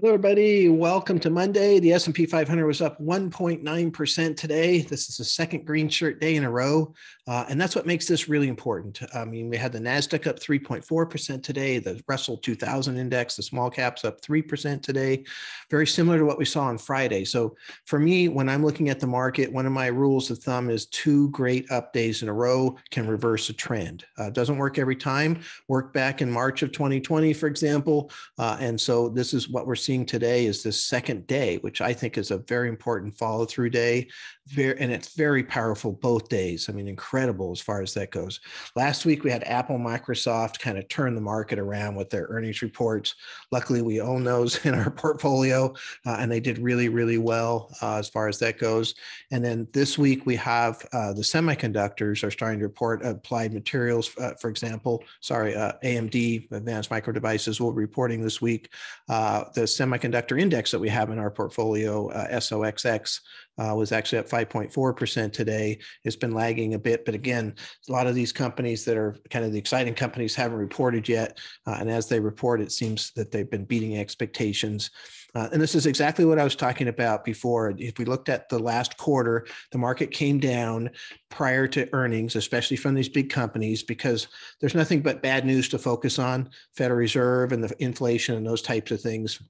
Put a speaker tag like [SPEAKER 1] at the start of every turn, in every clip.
[SPEAKER 1] Hello, everybody. Welcome to Monday. The S&P 500 was up 1.9% today. This is the second green shirt day in a row, uh, and that's what makes this really important. I mean, we had the Nasdaq up 3.4% today. The Russell 2000 index, the small caps, up 3% today. Very similar to what we saw on Friday. So, for me, when I'm looking at the market, one of my rules of thumb is two great up days in a row can reverse a trend. Uh, doesn't work every time. Worked back in March of 2020, for example, uh, and so this is what we're seeing seeing today is the second day, which I think is a very important follow through day. Very, and it's very powerful both days. I mean, incredible as far as that goes. Last week, we had Apple, Microsoft kind of turn the market around with their earnings reports. Luckily, we own those in our portfolio, uh, and they did really, really well uh, as far as that goes. And then this week, we have uh, the semiconductors are starting to report applied materials, uh, for example. Sorry, uh, AMD, Advanced Micro Devices, will be reporting this week. Uh, the semiconductor index that we have in our portfolio, uh, SOXX, uh, was actually at 5.4% today. It's been lagging a bit, but again, a lot of these companies that are kind of the exciting companies haven't reported yet. Uh, and as they report, it seems that they've been beating expectations. Uh, and this is exactly what I was talking about before. If we looked at the last quarter, the market came down prior to earnings, especially from these big companies, because there's nothing but bad news to focus on Federal Reserve and the inflation and those types of things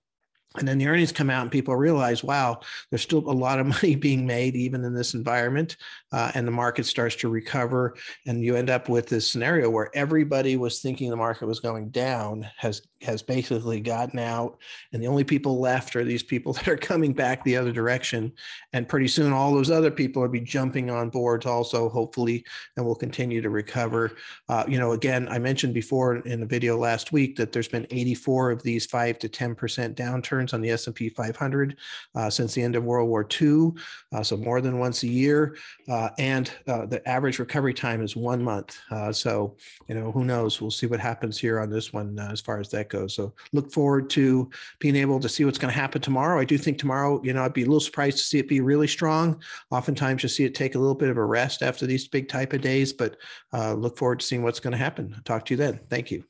[SPEAKER 1] and then the earnings come out and people realize wow there's still a lot of money being made even in this environment uh, and the market starts to recover. And you end up with this scenario where everybody was thinking the market was going down has has basically gotten out and the only people left are these people that are coming back the other direction. And pretty soon all those other people will be jumping on boards also hopefully and will continue to recover. Uh, you know again i mentioned before in the video last week that there's been 84 of these 5 to 10% downturns on the s&p 500 uh, since the end of world war ii uh, so more than once a year uh, and the average recovery time is one month so you know who knows we'll see what happens here on this one as far as that goes. So look forward to being able to see what's going to happen tomorrow. I do think tomorrow, you know, I'd be a little surprised to see it be really strong. Oftentimes you see it take a little bit of a rest after these big type of days, but uh, look forward to seeing what's going to happen. Talk to you then. Thank you.